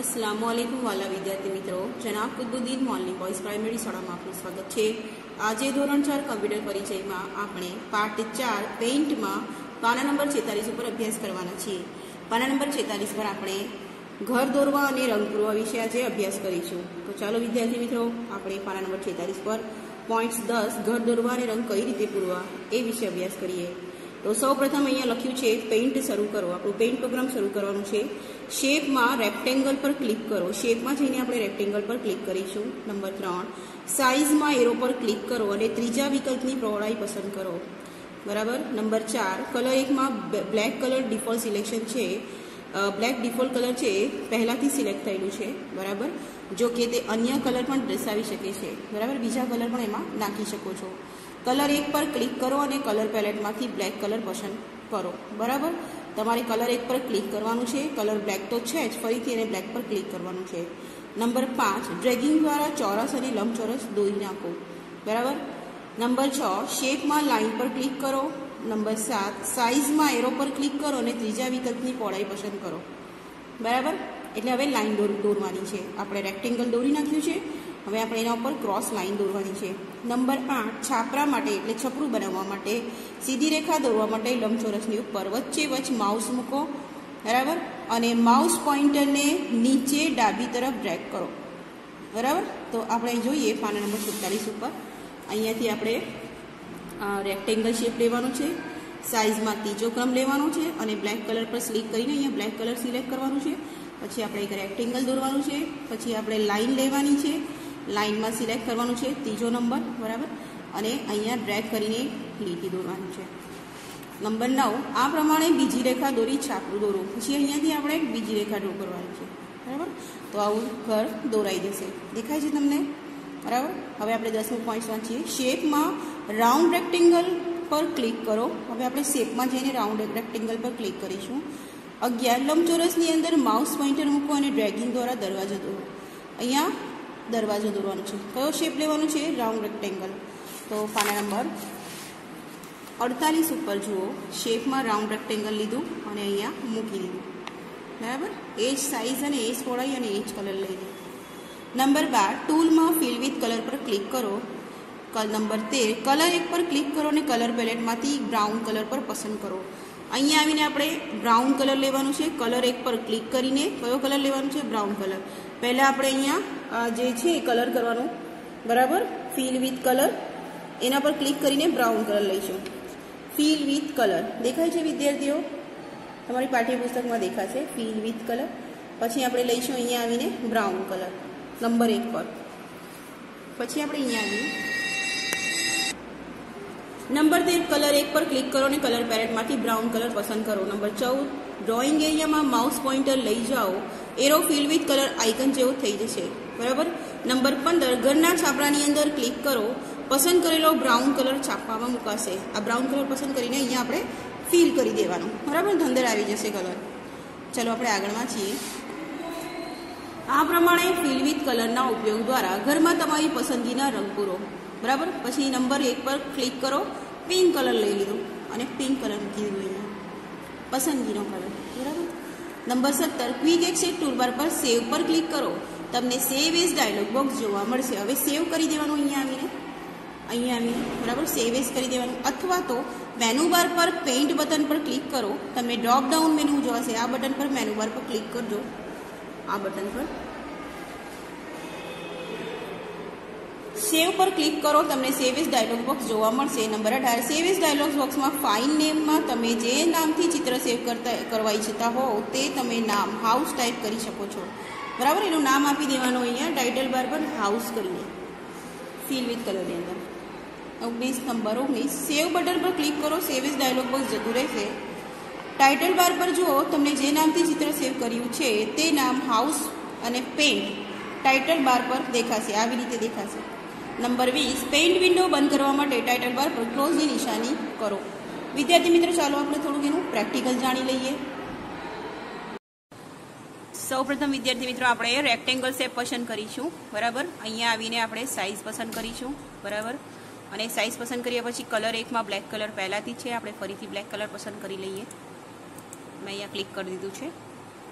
અસલામુ અલૈકુમ વાલા વિદ્યાર્થી મિત્રો. જનાબ કુદબુદ્દીન મોલની બોયઝ પ્રાઇમરી શાળામાં આપનું સ્વાગત છે. આજે ધોરણ ચાર કમ્પ્યુટર પરિચયમાં આપણે પાર્ટ ચાર પેઇન્ટમાં પાના નંબર છેતાલીસ ઉપર અભ્યાસ કરવાના છીએ. પાના નંબર છેતાલીસ પર આપણે ઘર દોરવા અને રંગ પૂરવા વિશે આજે અભ્યાસ કરીશું. તો ચાલો વિદ્યાર્થી મિત્રો, આપણે પાના નંબર છેતાલીસ પર પોઈન્ટ્સ દસ, ઘર દોરવા અને રંગ કઈ રીતે પૂરવા એ વિશે અભ્યાસ કરીએ. તો સૌપ્રથમ અહીંયા લખ્યું છે પેઇન્ટ શરૂ કરો. આપણું પેઇન્ટ પ્રોગ્રામ શરૂ કરવાનું છે. શેપમાં રેક્ટેંગલ પર ક્લિક કરો. શેપમાં જઈને આપણે રેક્ટેંગલ પર ક્લિક કરીશું. નંબર ત્રણ સાઇઝમાં એરો પર ક્લિક કરો અને ત્રીજા વિકલ્પની પહોળાઈ પસંદ કરો. બરાબર? નંબર ચાર કલર એકમાં બ્લેક કલર ડિફોલ્ટ સિલેક્શન છે. બ્લેક ડિફોલ્ટ કલર છે પહેલાંથી સિલેક્ટ થયેલું છે. બરાબર? જો કે તે અન્ય કલર પણ દર્શાવી શકે છે. બરાબર? બીજા કલર પણ એમાં નાખી શકો છો. કલર એક પર ક્લિક કરો અને કલર પેલેટમાંથી બ્લેક કલર પસંદ કરો. બરાબર? તમારે કલર એક પર ક્લિક કરવાનું છે. કલર બ્લેક તો છે જ, ફરીથી એને બ્લેક પર ક્લિક કરવાનું છે. નંબર પાંચ, ડ્રેગિંગ દ્વારા ચોરસ અને લંબચોરસ દોરી નાખો. બરાબર? નંબર છ, શેપમાં લાઇન પર ક્લિક કરો. નંબર સાત, સાઇઝમાં એરો પર ક્લિક કરો અને ત્રીજા વિકલ્પની પહોળાઈ પસંદ કરો. બરાબર? એટલે હવે લાઇન દોર દોરવાની છે. આપણે રેક્ટેંગલ દોરી નાખ્યું છે. હવે આપણે એના ઉપર ક્રોસ લાઇન દોરવાની છે. નંબર આઠ, છાપરા માટે એટલે છપરું બનાવવા માટે. સીધી રેખા દોરવા માટે લંબચોરસની ઉપર વચ્ચે વચ્ચે માઉસ મૂકો, બરાબર? અને માઉસ પોઈન્ટરને નીચે ડાબી તરફ ડ્રેક કરો. બરાબર? તો આપણે જોઈએ પાના નંબર સુડતાલીસ ઉપર. અહીંયાથી આપણે રેક્ટેંગલ શેપ લેવાનું છે. સાઇઝમાં ત્રીજો ક્રમ લેવાનો છે અને બ્લેક કલર પર સ્લીક કરીને અહીંયા બ્લેક કલર સિલેક્ટ કરવાનું છે. પછી આપણે એક રેક્ટેંગલ દોરવાનું છે. પછી આપણે લાઇન લેવાની છે. લાઇનમાં સિલેક્ટ કરવાનું છે, ત્રીજો નંબર, બરાબર? અને અહીંયા ડ્રેગ કરીને લીટી દોરવાનું છે. નંબર નવ, આ પ્રમાણે બીજી રેખા દોરી છાપરું દોરો. પછી અહીંયાથી આપણે બીજી રેખા ડ્રો કરવાની છે, બરાબર? તો આવું ઘર દોરાઈ જશે. દેખાય છે તમને? બરાબર? હવે આપણે દસમું પોઈન્ટ વાંચીએ શેપમાં રાઉન્ડ રેક્ટેંગલ પર ક્લિક કરો. હવે આપણે શેપમાં જઈને રાઉન્ડ રેક્ટેંગલ પર ક્લિક કરીશું. અગિયાર, લંબચોરસની અંદર માઉસ પોઈન્ટર મૂકો અને ડ્રેગિંગ દ્વારા દરવાજો દોરો. અહીંયા દરવાજો દોરવાનો છે. કયો શેપ લેવાનો છે? રાઉન્ડ રેક્ટેંગલ તો પાના નંબર અડતાલીસ ઉપર જુઓ. શેપમાં રાઉન્ડ રેક્ટેંગલ લીધું અને અહીંયા મૂકી દીધું. બરાબર? એ જ સાઇઝ અને એ જ પહોળાઈ અને એ જ કલર લઈ લીધું. નંબર બાર. ટૂલમાં ફિલ વિથ કલર પર ક્લિક કરો. નંબર તેર. કલર એક પર ક્લિક કરો અને કલર પેલેટમાંથી બ્રાઉન કલર પર પસંદ કરો. અહીંયા આવીને આપણે બ્રાઉન કલર લેવાનું છે. કલર એક પર ક્લિક કરીને કયો કલર લેવાનો છે? બ્રાઉન કલર પહેલાં આપણે અહીંયા જે છે એ કલર કરવાનો. બરાબર? ફિલ વિથ કલર એના પર ક્લિક કરીને બ્રાઉન કલર લઈશું. ફિલ વિથ કલર દેખાય છે વિદ્યાર્થીઓ? તમારી પાઠ્યપુસ્તકમાં દેખાશે ફિલ વિથ કલર પછી આપણે લઈશું અહીંયા આવીને બ્રાઉન કલર નંબર એક પર. પછી આપણે અહીંયા આવીએ. નંબર તેર કલર એક પર ક્લિક કરો અને કલર પેરેટમાંથી બ્રાઉન કલર પસંદ કરો. નંબર ચૌદ ડ્રોઈંગ એરિયામાં માઉસ પોઇન્ટર લઈ જાઓ. Arrow fill with colour icon જેવો થઈ જશે. બરાબર? નંબર પંદર, ઘરના છાપરાની અંદર ક્લિક કરો. પસંદ કરેલો બ્રાઉન કલર છાપવામાં મુકાશે. આ બ્રાઉન કલર પસંદ કરીને અહીંયા આપણે ફિલ કરી દેવાનું. બરાબર? અંદર આવી જશે કલર. ચલો આપણે આગળમાં છીએ. આ પ્રમાણે ફિલ વિથ કલરના ઉપયોગ દ્વારા ઘરમાં તમારી પસંદગીના રંગ પૂરો. બરાબર? પછી નંબર એક પર ક્લિક કરો. પિંક કલર લઈ લીધો. અને પિંક કલર મૂકી દીધો અહીંયા. પસંદગીનો કલર. બરાબર? નંબર સત્તર ક્વિક એક્સેટ ટૂલબાર પર સેવ પર ક્લિક કરો. તમને સેવ એઝ ડાયલોગ બોક્સ જોવા મળશે. હવે સેવ કરી દેવાનું અહીંયા આવીને. અહીંયા આવીને. બરાબર? સેવ એઝ કરી દેવાનું. અથવા તો મેનુ પર પેઇન્ટ બટન પર ક્લિક કરો. તમને ડ્રોપ ડાઉન મેનુ જોવાશે આ બટન પર મેનુ બાર પર ક્લિક કરજો. આ બટન પર સેવ પર ક્લિક કરો, તમને સેવિસ ડાયલોગ બોક્સ જોવા મળશે. નંબર અઢાર સેવિસ ડાયલોગ બોક્સમાં ફાઇલ નેમમાં તમે જે નામથી ચિત્ર સેવ કરતા, કરવા ઈચ્છતા હો, તે તમે નામ હાઉસ ટાઈપ કરી શકો છો. બરાબર? એનું નામ આપી દેવાનું અહીંયા ટાઇટલ બાર પર હાઉસ કરીને. ફિલ વિથ કલરની અંદર. ઓગણીસ નંબર, ઓગણીસ. સેવ બટન પર ક્લિક કરો સેવિસ ડાયલોગ બોક્સ જતું રહેશે. ટાઇટલ બાર પર જુઓ, તમને જે નામથી ચિત્ર સેવ કર્યું છે, તે નામ હાઉસ અને પેન્ટ ટાઇટલ બાર પર દેખાશે, આવી રીતે દેખાશે. નંબર વીસ પેઇન્ટ વિન્ડો બંધ કરવા માટે ટાઇટલ બાર પર ક્લોઝની નિશાની કરો. વિદ્યાર્થી મિત્રો, ચાલો આપણે થોડુંક એનું પ્રેક્ટિકલ જાણી લઈએ. સૌપ્રથમ વિદ્યાર્થી મિત્રો, આપણે રેક્ટેંગલ શેપ પસંદ કરીશું. બરાબર? અહીંયા આવીને આપણે સાઇઝ પસંદ કરીશું. બરાબર? અને સાઇઝ પસંદ કર્યા પછી કલર એકમાં બ્લેક કલર પહેલાંથી છે. આપણે ફરીથી બ્લેક કલર પસંદ કરી લઈએ. મેં અહીંયા ક્લિક કરી દીધું છે.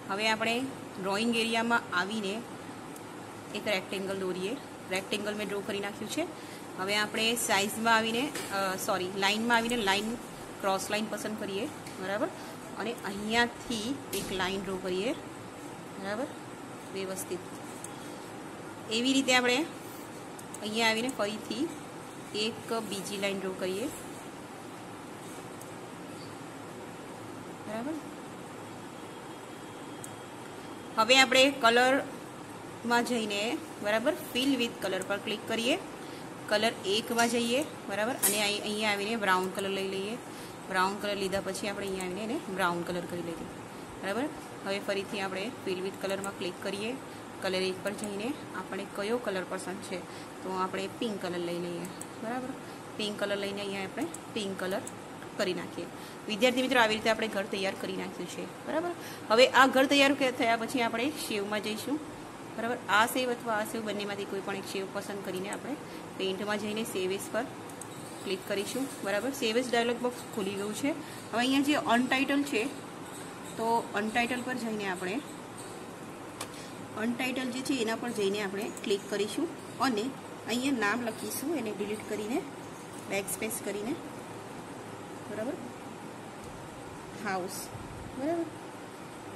હવે આપણે ડ્રોઈંગ એરિયામાં આવીને એક રેક્ટેંગલ દોરીએ. રેક્ટેંગલ મેં ડ્રો કરી નાખ્યું છે. હવે આપણે સાઇઝમાં આવીને સોરી લાઇનમાં આવીને લાઇન ક્રોસ લાઇન પસંદ કરીએ. બરાબર? અને અહીંયાથી એક લાઇન ડ્રો કરીએ. બરાબર? વ્યવસ્થિત. એવી રીતે આપણે અહીંયા આવીને ફરીથી એક બીજી લાઈન ડ્રો કરીએ. બરાબર? હવે આપણે કલરમાં જઈને બરાબર ફિલ વિથ કલર પર ક્લિક કરીએ. કલર એકમાં જઈએ, બરાબર? અને અહીંયા આવીને બ્રાઉન કલર લઈ લઈએ. બ્રાઉન કલર લીધા પછી આપણે અહીંયા આવીને એને બ્રાઉન કલર કરી લઈએ. બરાબર? હવે ફરીથી આપણે ફિલ વિથ કલરમાં ક્લિક કરીએ. કલર એક પર જઈને આપણે કયો કલર પસંદ છે? તો આપણે પિંક કલર લઈ લઈએ. બરાબર? પિંક કલર લઈને અહીંયા આપણે પિંક કલર કરી નાખીએ. વિદ્યાર્થી મિત્રો, આવી રીતે આપણે ઘર તૈયાર કરી નાખ્યું છે. બરાબર? હવે આ ઘર તૈયાર થયા પછી આપણે શિવમાં જઈશું. બરાબર? આ સેવ અથવા આ સેવ બંનેમાંથી કોઈ પણ એક સેવ પસંદ કરીને આપણે પેઇન્ટમાં જઈને સેવેસ પર ક્લિક કરીશું. બરાબર? સેવેસ ડાયલોગ બોક્સ ખુલી ગયું છે. હવે અહીંયા જે અનટાઇટલ છે, તો અનટાઇટલ પર જઈને આપણે અનટાઇટલ જે છે એના પર જઈને આપણે ક્લિક કરીશું અને અહીંયા નામ લખીશું, એને ડિલીટ કરીને બેક સ્પેસ કરીને. બરાબર? હાઉસ. બરાબર?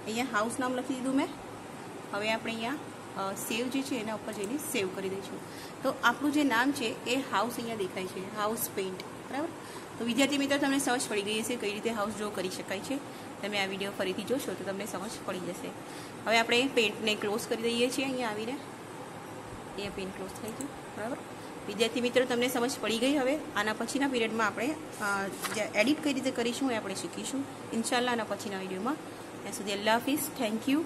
અહીંયા હાઉસ નામ લખી દીધું મેં. હવે આપણે અહીંયા સેવ જે છે એના ઉપર જઈને સેવ કરી દઈશું તો આપણું જે નામ છે એ હાઉસ અહીંયા દેખાય છે હાઉસ પેઇન્ટ બરાબર? તો વિદ્યાર્થી મિત્રો, તમને સમજ પડી ગઈ હશે કઈ રીતે હાઉસ ડ્રો કરી શકાય છે. તમે આ વીડિયો ફરીથી જોશો તો તમને સમજ પડી જશે. હવે આપણે પેઇન્ટને ક્લોઝ કરી દઈએ છીએ અહીંયા આવીને. અહીંયા પેઇન્ટ ક્લોઝ થઈ ગયું. બરાબર? વિદ્યાર્થી મિત્રો, તમને સમજ પડી ગઈ હવે. આના પછીના પીરિયડમાં આપણે એડિટ કઈ રીતે કરીશું એ આપણે શીખીશું. ઇન્શાલ્લાહ આના પછીના વિડીયોમાં. ત્યાં સુધી અલ્લાહ હાફિઝ. Thank you